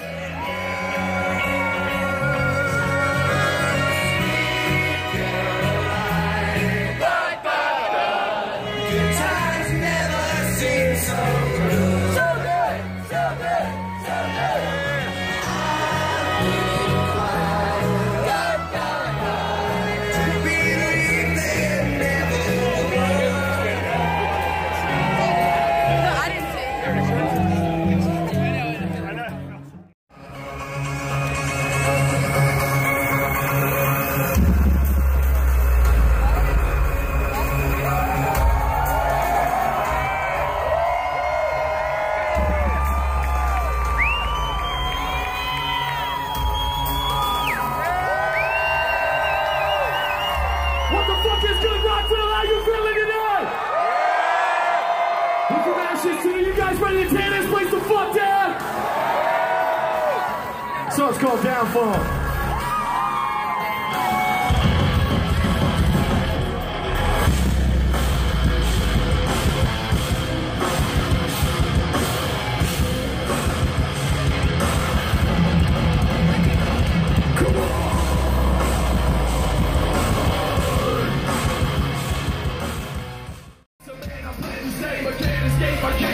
What What you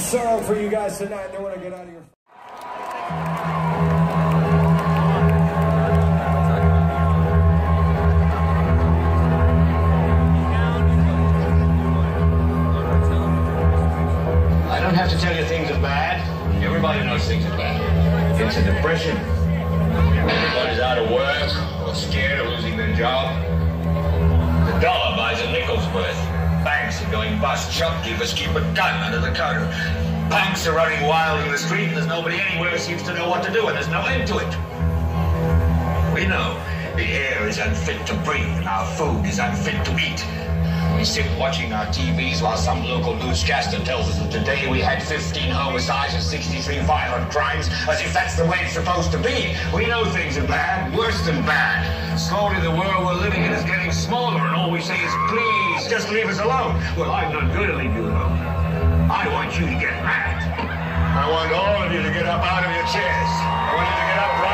song for you guys tonight. I don't want to get out of here. Punks are running wild in the street. and There's nobody anywhere who seems to know what to do, and there's no end to it. We know the air is unfit to breathe and our food is unfit to eat. We sit watching our TVs while some local newscaster tells us that today we had 15 homicides and 63 violent crimes, as if that's the way it's supposed to be. We know things are bad, worse than bad. Slowly the world we're living in is getting smaller, and all we say is, please, just leave us alone. Well, I'm not going to leave you alone. I want you to get mad. I want all of you to get up out of your chairs. I want you to get up right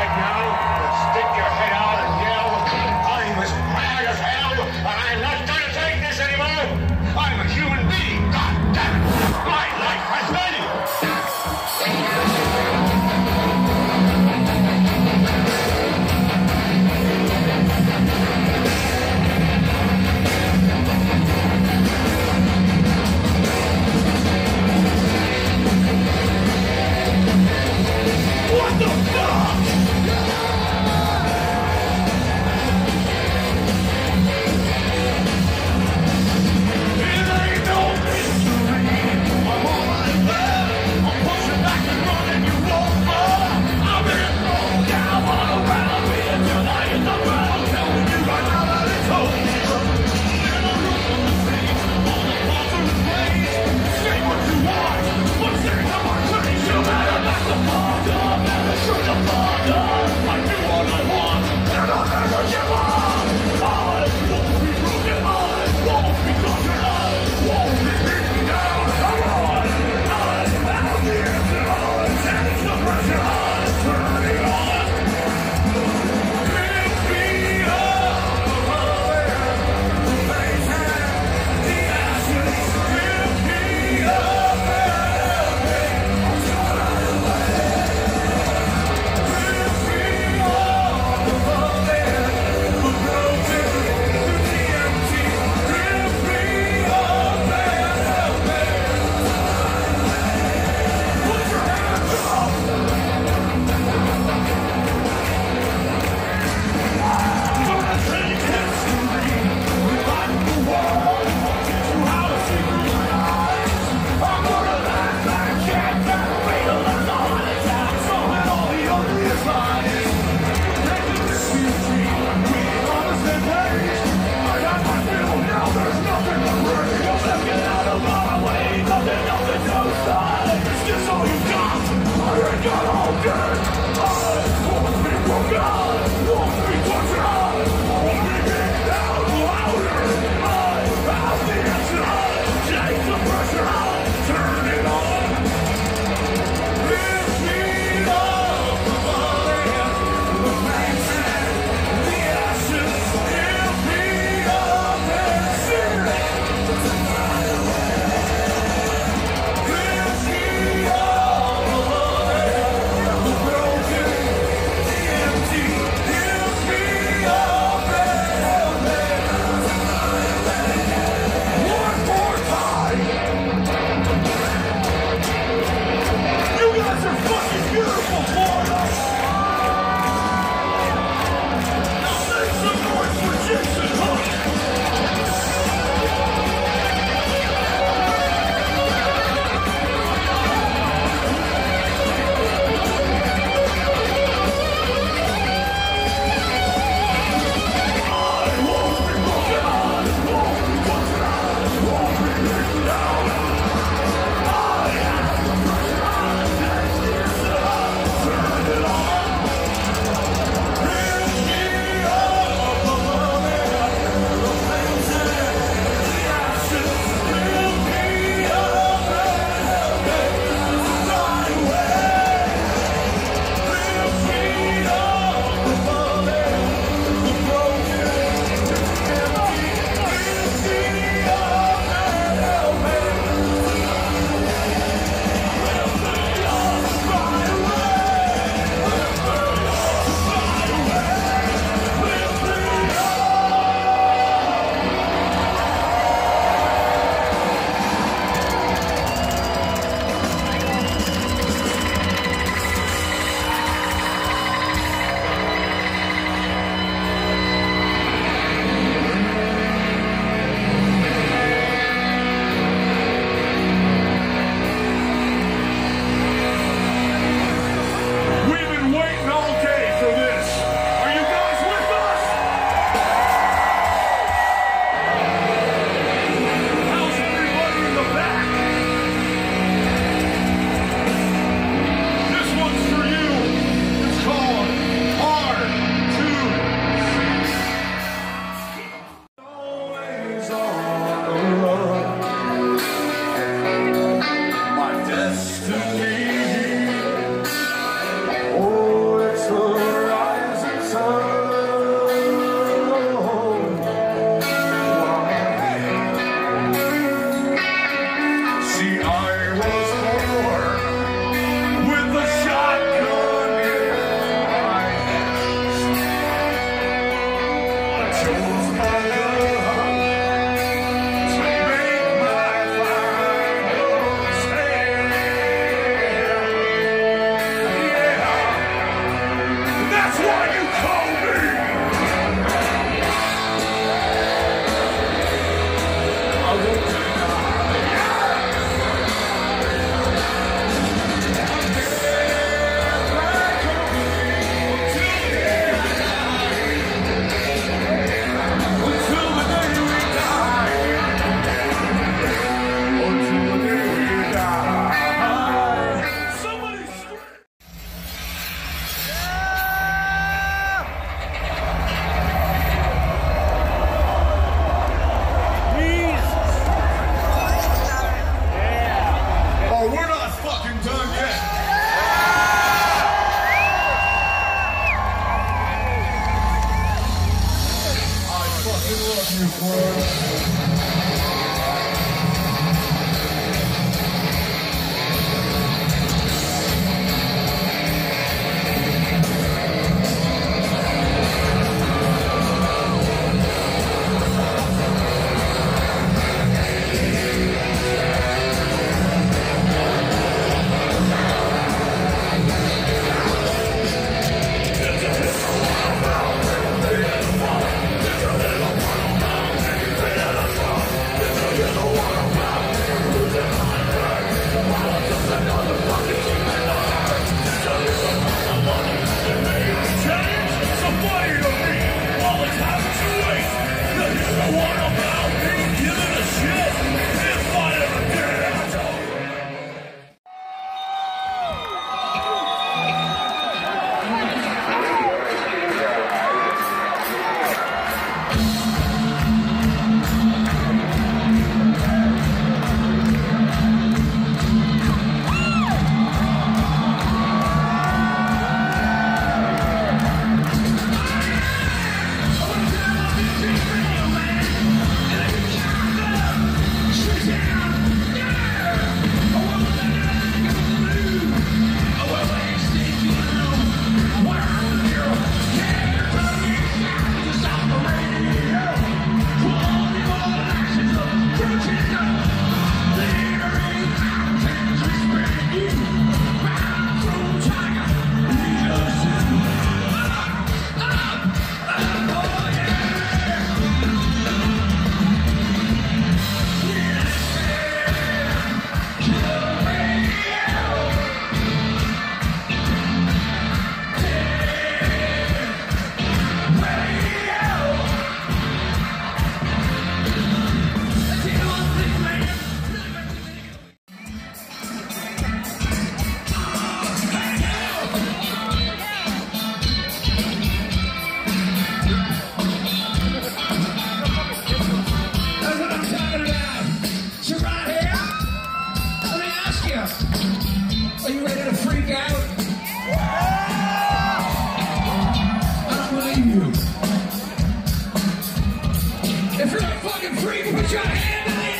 If you're a fucking freak, put your hand in